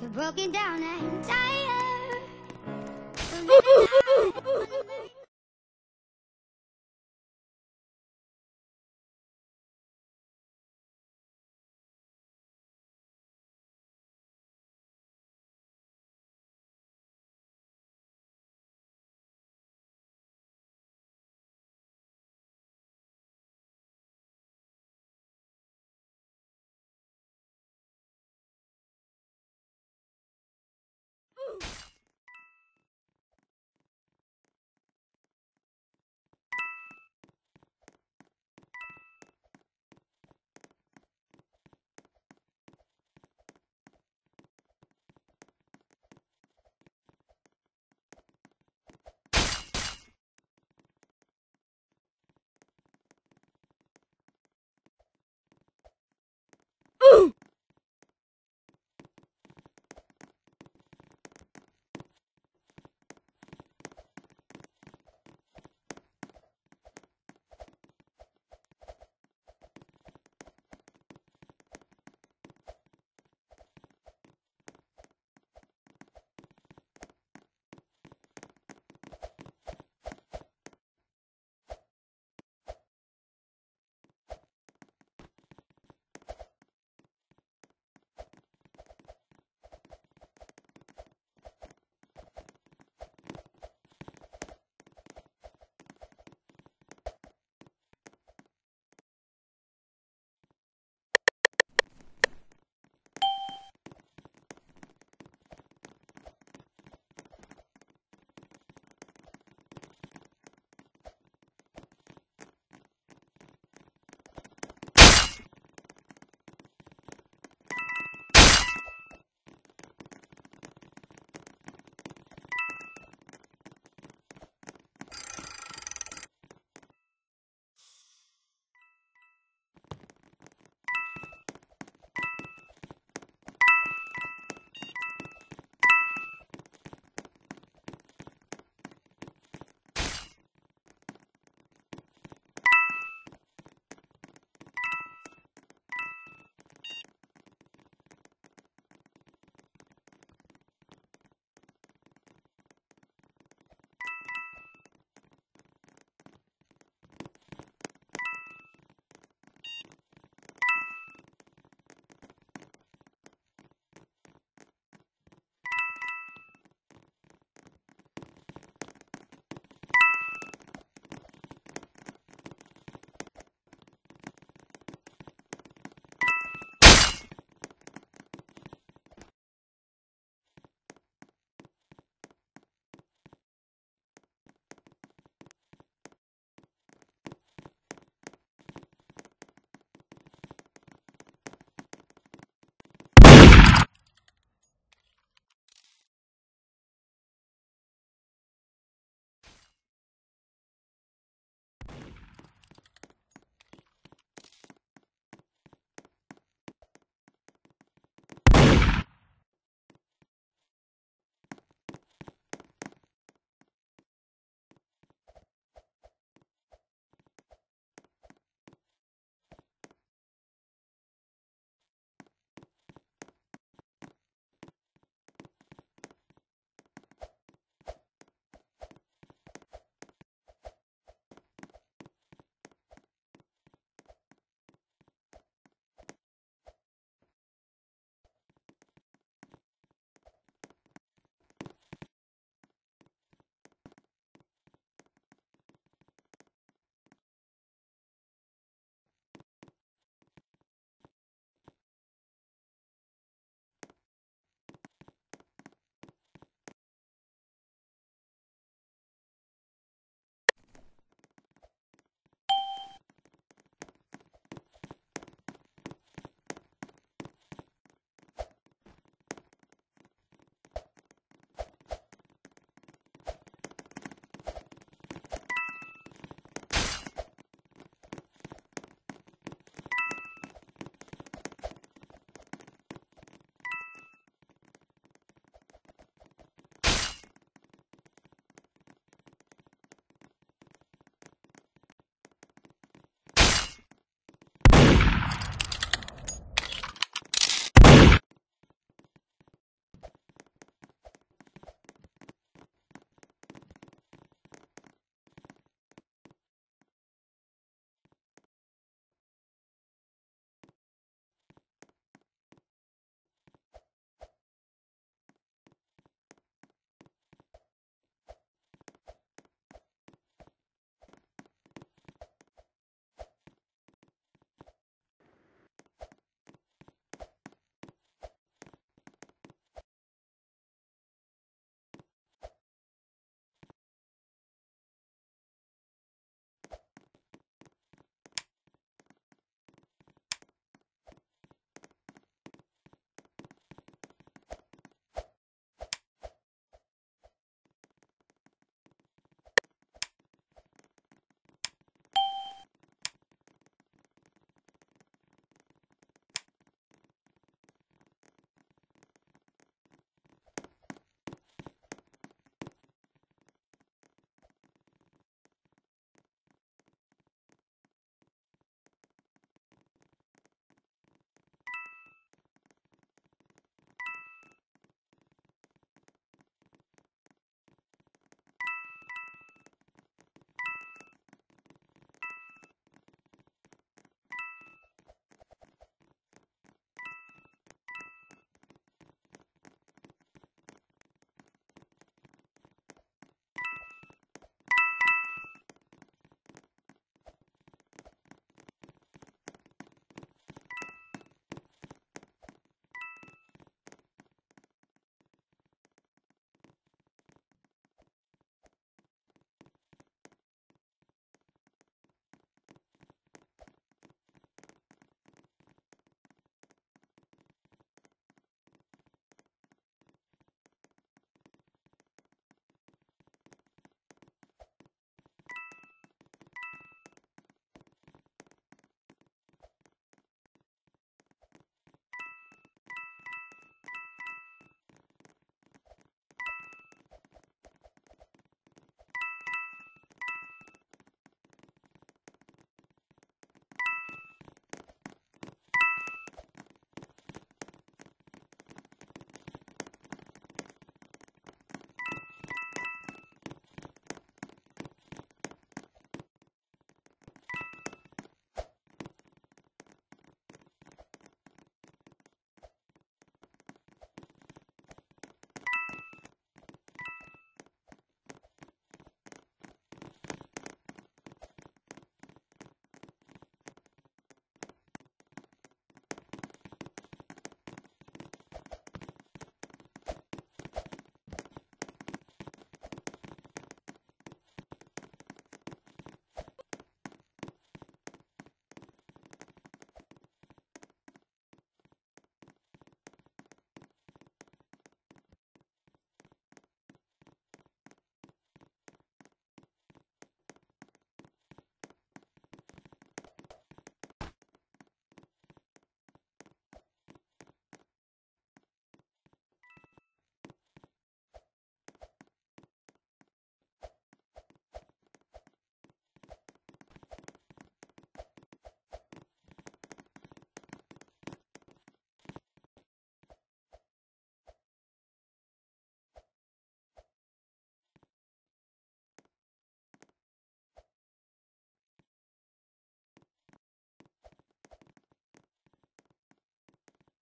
You're broken down and tired.